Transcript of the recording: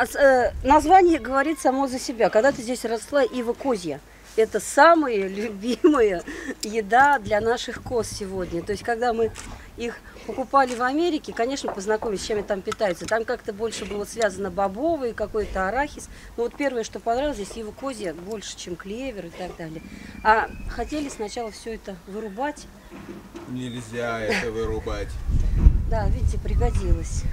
А э, название говорит само за себя. Когда-то здесь росла ива козья. Это самая любимая еда для наших коз сегодня. То есть, когда мы их покупали в Америке, конечно, познакомились, чем они там питаются. Там как-то больше было связано бобовый, какой-то арахис. Но вот первое, что понравилось, здесь ива козья больше, чем клевер и так далее. А хотели сначала все это вырубать. Нельзя это вырубать. Да, видите, пригодилось.